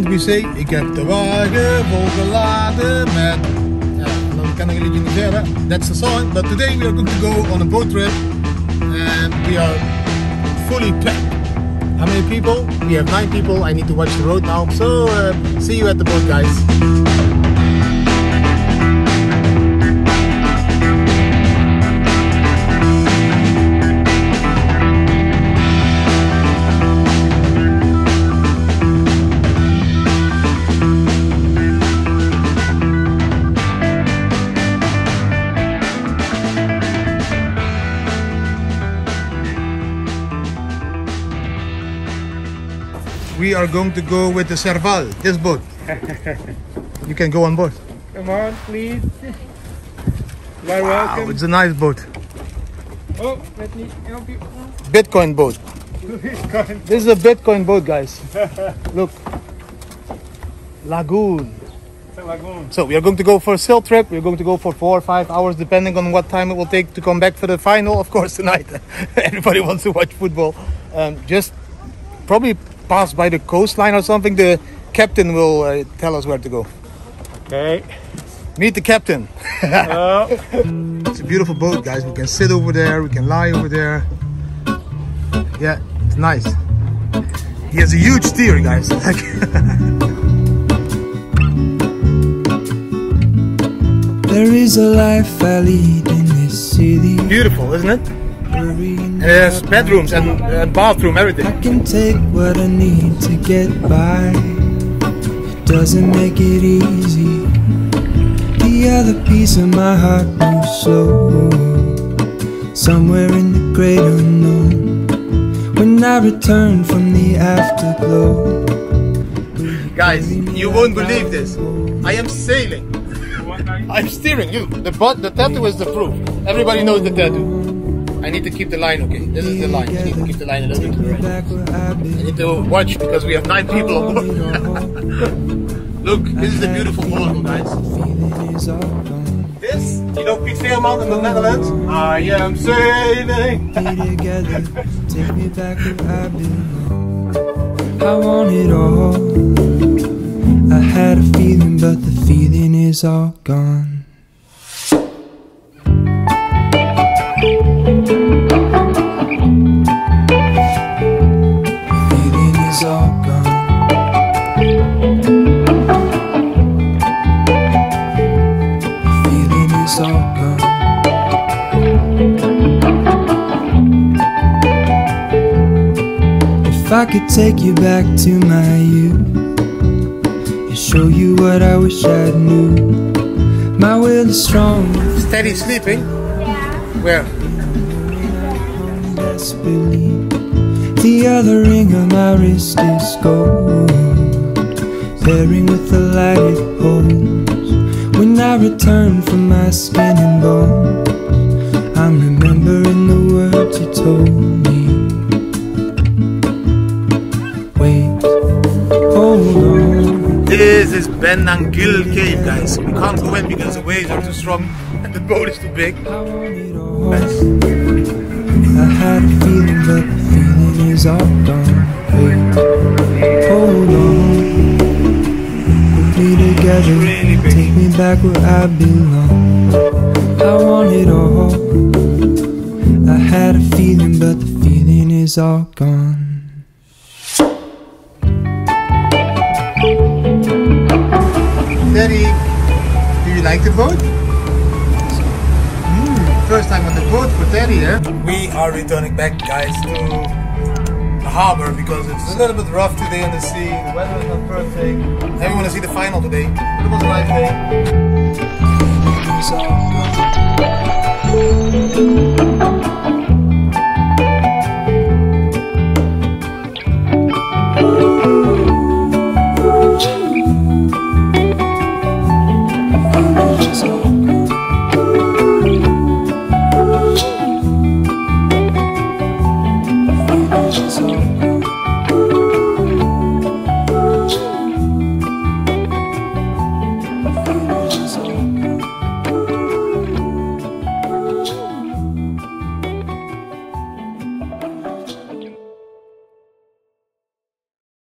Say, ik heb de wagen volgeladen met... Ja, dan kan ik een liedje niet zeggen. That's the song. But today we are going to go on a boat trip. And we are fully packed. How many people? We have nine people. I need to watch the road now. So, uh, see you at the boat, guys. We are going to go with the Serval, this boat. you can go on board. Come on, please. You are Wow, welcome. it's a nice boat. Oh, let me help you. Bitcoin boat. Bitcoin. This is a Bitcoin boat, guys. Look. Lagoon. Lagoon. So we are going to go for a sail trip. We're going to go for four or five hours, depending on what time it will take to come back for the final. Of course, tonight everybody wants to watch football. Um, just probably pass by the coastline or something. The captain will uh, tell us where to go. Okay. Meet the captain. Oh, It's a beautiful boat, guys. We can sit over there. We can lie over there. Yeah, it's nice. He has a huge steer, guys. There is a life I lead in this city. beautiful, isn't it? Has bedrooms and, and bathroom, everything. I can take what I need to get by. It doesn't make it easy. The other piece of my heart moves slow. Somewhere in the great unknown. When I return from the afterglow. Guys, you won't believe this. I am sailing. what are you? I'm steering you. The but the tattoo is the proof. Everybody knows the tattoo. I need to keep the line, okay? This is the line. I need to keep the line a little bit to the right. I've I been. need to watch because we have nine people on board. Look, this is a beautiful Monaco, guys. Feeling is all gone. This, you know Piet Veerman in the Netherlands? I am sailing. be together. Take me back where I belong. I want it all. I had a feeling, but the feeling is all gone. If I could take you back to my youth and show you what I wish I knew, my will is strong. Steady sleeping? Where? Desperately, the other ring on my wrist is gold, pairing with the light it holds. When I return from my skin and bones, I'm remembering the words you told This is Ben Angil Cave, guys. We can't go in because the waves are too strong and the boat is too big. I want. I had a feeling, but the feeling is all gone. Wait, hold on. We'll be together. Really. Take me back where I belong. I want it all. I had a feeling, but the feeling is all gone. Daddy, do you like the boat? Mm, first time on the boat for Daddy, eh? We are returning back, guys, to the harbor because it's a little bit rough today on the sea. The weather is not perfect. And we want to see the final today. It was a nice day. It's all gone. Jesus.